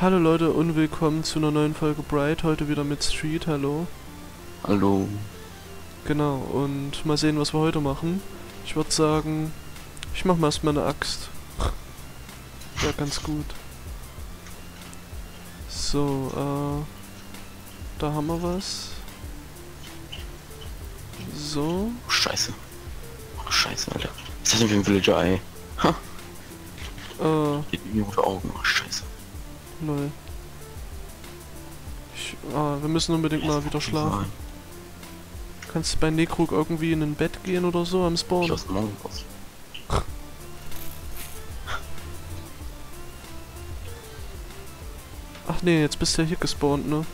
Hallo Leute und willkommen zu einer neuen Folge Bright. Heute wieder mit Street. Hallo. Hallo. Genau, und mal sehen, was wir heute machen. Ich würde sagen, ich mache mal erstmal eine Axt. Ja, ganz gut. So, äh. Da haben wir was. So. Oh, scheiße. Oh, scheiße, Alter. Was ist das denn für ein Villager Eye? Ha, Äh, rote Augen. Oh, scheiße. Null. Ich, ah, wir müssen unbedingt mal wieder schlafen. Kannst du bei Nekrug irgendwie in ein Bett gehen oder so am Ich Spawn? dem Morgen raus. Ach nee, jetzt bist du ja hier gespawnt, ne?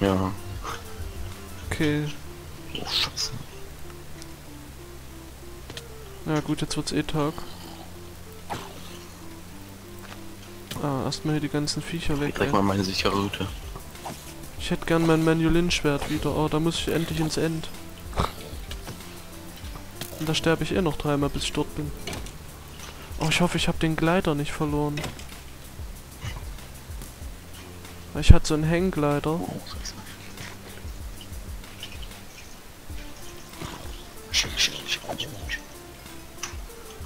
Ja. Okay. Oh, scheiße. Ja gut, jetzt wird's eh Tag. Ah, erstmal hier die ganzen Viecher Ich weg. direkt Ey. mal meine sichere Route. Ich hätte gern mein Manuelin-Schwert wieder. Oh, da muss ich endlich ins End. Und da sterbe ich eh noch dreimal, bis ich dort bin. Oh, ich hoffe, ich habe den Gleiter nicht verloren. Ich hatte so einen Hänggleiter. Oh.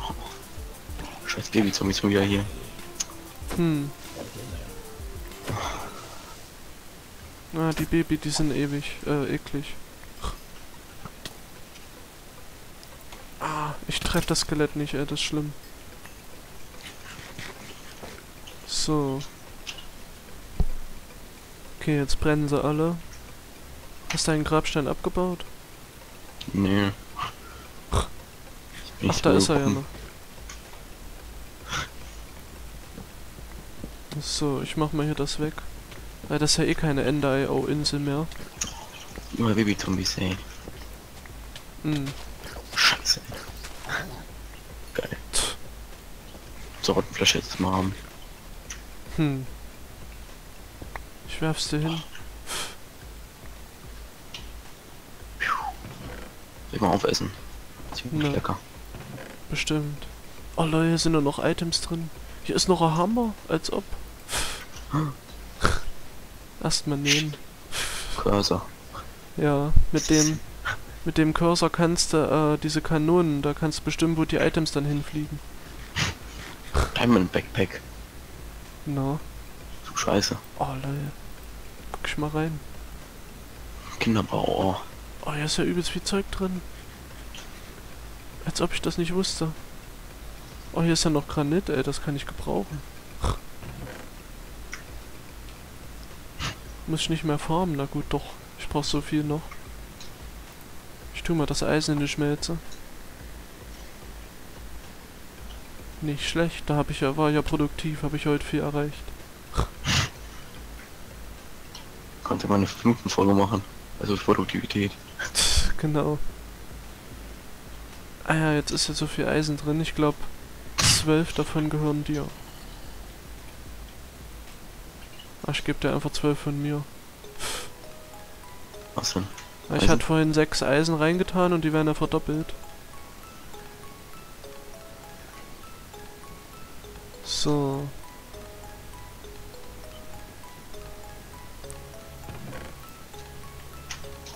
Oh. Scheiß Baby-Zombies wieder hier. Hm. Ah, die Baby, die sind ewig, äh, eklig. Ah, ich treffe das Skelett nicht, ey, das ist schlimm. So. Okay, jetzt brennen sie alle. Hast du einen Grabstein abgebaut? Nee. Ach, da ist er ja noch. So, ich mach mal hier das weg. Weil das ist ja eh keine Ender-IO-Insel mehr. Immer Baby-Zombies, ey. Hm. Scheiße. Geil. So, Rottenflasche jetzt mal haben. Hm. Ich werf's dir hin. Ich mal aufessen? Ziemlich Na. lecker. Bestimmt. Oh Leute, hier sind nur noch Items drin. Hier ist noch ein Hammer, als ob. Erstmal nehmen. Cursor. Ja, mit dem mit dem Cursor kannst du äh, diese Kanonen, da kannst du bestimmen, wo die Items dann hinfliegen. Diamond Backpack. Na. So scheiße. Oh Leute. Guck ich mal rein. Kinderbau. Oh. Oh, hier ist ja übelst viel Zeug drin. Als ob ich das nicht wusste. Oh, hier ist ja noch Granit, ey, das kann ich gebrauchen. Muss ich nicht mehr farmen? Na gut, doch. Ich brauch so viel noch. Ich tu mal das Eisen in die Schmelze. Nicht schlecht, da habe ich ja, war ja produktiv, habe ich heute viel erreicht. Konnte mal eine 5 Minuten Folge machen. Also Produktivität. genau. Ah ja, jetzt ist ja so viel Eisen drin. Ich glaube, zwölf davon gehören dir. Ach, ich gebe dir einfach zwölf von mir. Was denn? Ich Eisen? hatte vorhin sechs Eisen reingetan und die werden ja verdoppelt. So.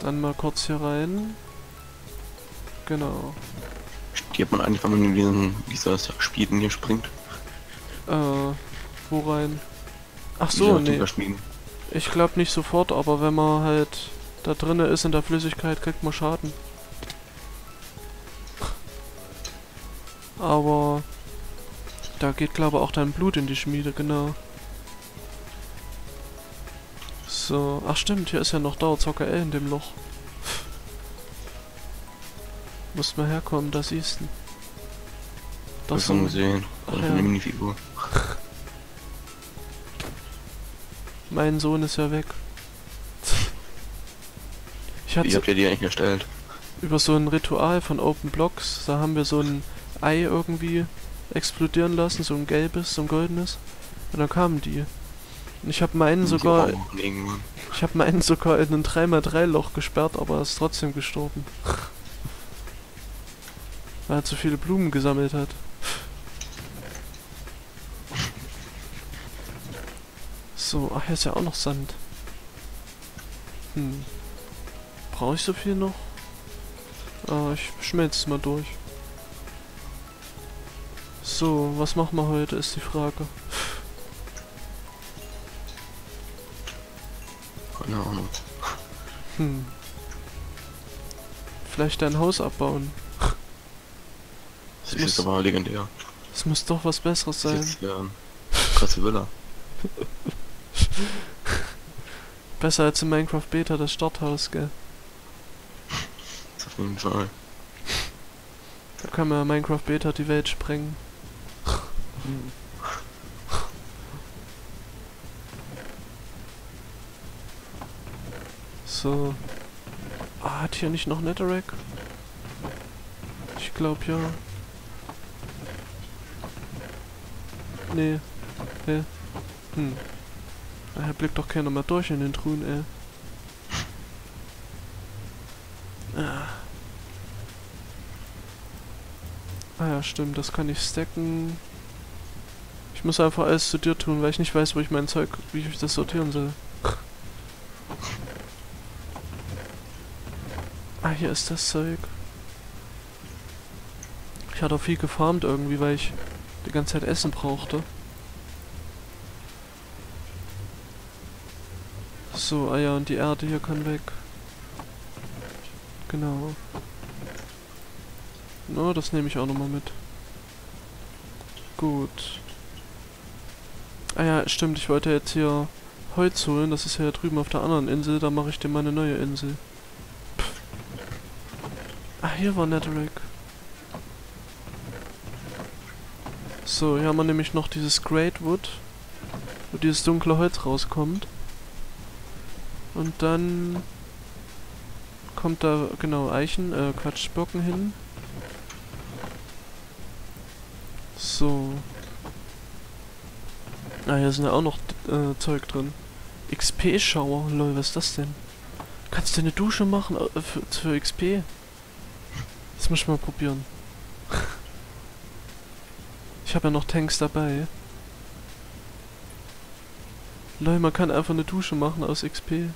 Dann mal kurz hier rein. Genau. Stirbt man eigentlich, wenn man in diesen, dieses Spielen hier springt? Äh, wo rein? Ach so, nee. Ich glaube nicht sofort, aber wenn man halt da drinne ist in der Flüssigkeit, kriegt man Schaden. Aber da geht glaube auch dein Blut in die Schmiede, genau. So, ach stimmt, hier ist ja noch Dauerzocker L in dem Loch. Musst mal herkommen, da siehst du. Das schon so, gesehen. Ach ja. eine Minifigur. Mein Sohn ist ja weg. Ich hatte Wie habt ihr die eigentlich erstellt? über so ein Ritual von Open Blocks, da haben wir so ein Ei irgendwie explodieren lassen, so ein gelbes, so ein goldenes. Und dann kamen die. Und ich habe meinen sogar, ich habe meinen sogar in ein 3x3 Loch gesperrt, aber er ist trotzdem gestorben. Weil er zu viele Blumen gesammelt hat. So, ach, hier ist ja auch noch Sand. Hm. Brauche ich so viel noch? Ah, ich schmelze es mal durch. So, was machen wir heute, ist die Frage. Keine Ahnung. Hm. Vielleicht dein Haus abbauen. Das muss- ist aber legendär. Es muss doch was Besseres sein. Jetzt. Krasse Villa. Besser als in Minecraft Beta das Starthaus, gell? Das auf jeden Fall. Da kann man Minecraft Beta die Welt sprengen. So. Ah, hat hier nicht noch Netherrack? Ich glaube ja. Nee. Nee. Hm. Daher blickt doch keiner mehr durch in den Truhen, ey. Ah. Ah ja, stimmt, das kann ich stacken. Ich muss einfach alles zu dir tun, weil ich nicht weiß, wo ich mein Zeug, wie ich das sortieren soll. Ah, hier ist das Zeug. Ich hatte auch viel gefarmt irgendwie, weil ich die ganze Zeit Essen brauchte. So, ah ja, und die Erde hier kann weg. Genau. No, das nehme ich auch nochmal mit. Gut. Ah ja, stimmt, ich wollte jetzt hier Holz holen. Das ist ja drüben auf der anderen Insel. Da mache ich dir mal eine neue Insel. Pff. Ah, hier war Netherrack. So, hier haben wir nämlich noch dieses Great Wood, wo dieses dunkle Holz rauskommt. Und dann kommt da, genau, Eichen, äh, Quatsch, Birken hin. So. Ah, hier sind ja auch noch äh, Zeug drin. XP-Schauer, lol, was ist das denn? Kannst du eine Dusche machen äh, für, für XP? Das muss ich mal probieren. Ich habe ja noch Tanks dabei. Lol, man kann einfach eine Dusche machen aus XP.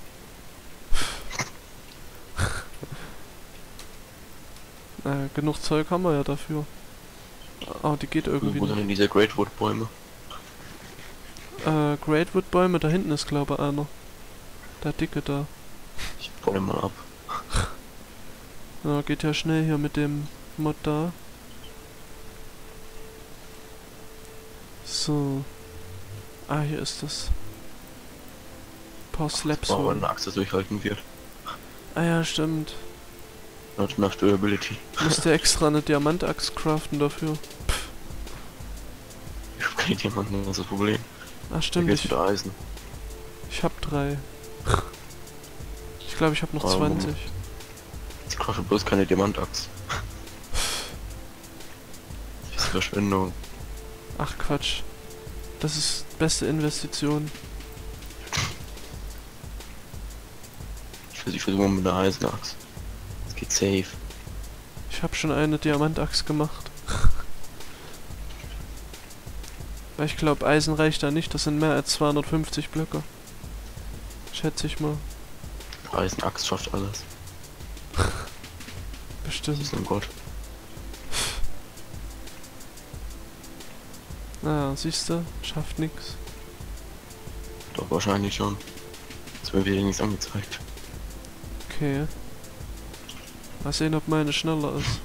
Naja, genug Zeug haben wir ja dafür. Ah, die geht irgendwie Wo sind denn diese Greatwood Bäume? Äh, Greatwood Bäume, da hinten ist glaube ich einer. Der dicke da. Ich baue mal ab. Ja, geht ja schnell hier mit dem Mod da. So. Ah, hier ist das. Paar Slaps holen. eine Achse durchhalten wird. Ah ja, stimmt. Not enough durability. Musste extra eine Diamantachs craften dafür. Ich hab keine Diamanten, das ist das Problem. Da stimmt, ich, Eisen. ich hab drei. Ich glaube, ich habe noch Warum? 20. Jetzt crafte bloß keine Diamantachs. Das ist Verschwendung. Ach Quatsch. Das ist beste Investition. Ich versuche versuch mal mit einer Eisenachs. Das geht safe. Ich habe schon eine Diamantachs gemacht. Weil ich glaube, Eisen reicht da nicht. Das sind mehr als 250 Blöcke. Schätze ich mal. Eisenachs schafft alles. Das Bestimmt. ist ein Gott. Naja, siehst du, schafft nix. Doch wahrscheinlich schon. Das wird wieder nichts angezeigt. Okay. Mal sehen, ob meine schneller ist.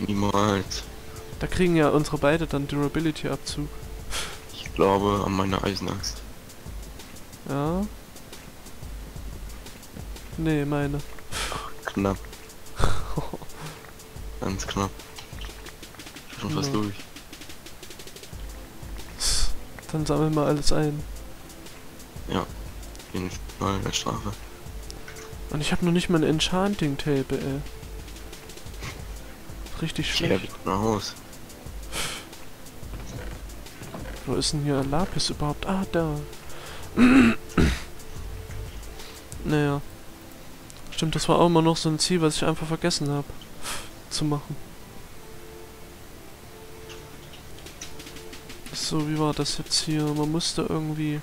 Niemals. Da kriegen ja unsere beide dann Durability-Abzug. Ich glaube an meine Eisenachs. Ja. Nee, meine. Knapp. Ganz knapp. Schon fast Ja. durch. Dann sammeln wir alles ein. Auf jeden Fall als Strafe. Und ich habe noch nicht mal ein Enchanting-Table, ey. Richtig schlecht. wie kommt nach Haus? Wo ist denn hier Lapis überhaupt? Ah, da. naja. Stimmt, das war auch immer noch so ein Ziel, was ich einfach vergessen habe zu machen. So, wie war das jetzt hier? Man musste irgendwie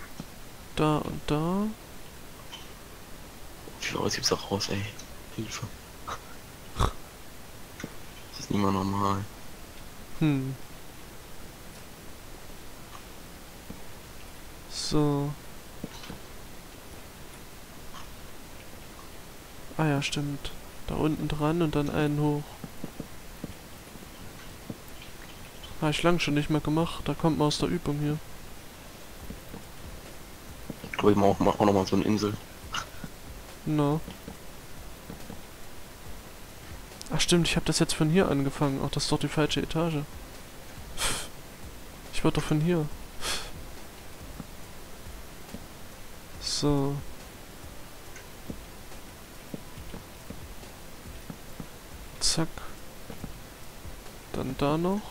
da und da. Holz gibt's da raus, ey? Hilfe. Das ist nicht mal normal. Hm. So. Ah ja, stimmt. Da unten dran und dann einen hoch. Habe ich lang schon nicht mehr gemacht. Da kommt man aus der Übung hier. Ich glaube, ich mach auch, mach auch noch mal so eine Insel. No. Ach stimmt, ich habe das jetzt von hier angefangen. Ach, das ist doch die falsche Etage. Ich wollte doch von hier. So. Zack. Dann da noch.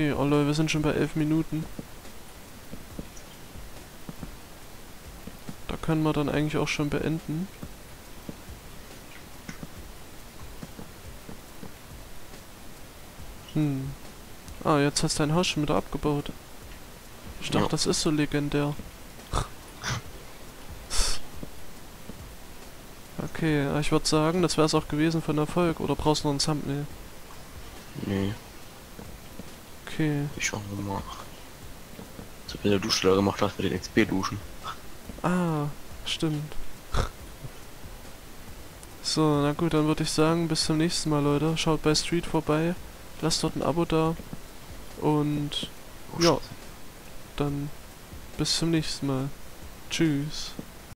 Okay, oh Leute, wir sind schon bei elf Minuten. Da können wir dann eigentlich auch schon beenden. Hm. Ah, jetzt hast du dein Haus schon wieder abgebaut. Ich dachte, Ja. das ist so legendär. Okay, ich würde sagen, das wäre es auch gewesen von Erfolg. Oder brauchst du noch ein Thumbnail? Nee, Okay. ich schau mal. So wie der Dusche da gemacht hast mit den XP-Duschen. Ah, stimmt. So, na gut, dann würde ich sagen, bis zum nächsten Mal, Leute. Schaut bei Street vorbei, lasst dort ein Abo da und Oh, Ja. Dann bis zum nächsten Mal. Tschüss.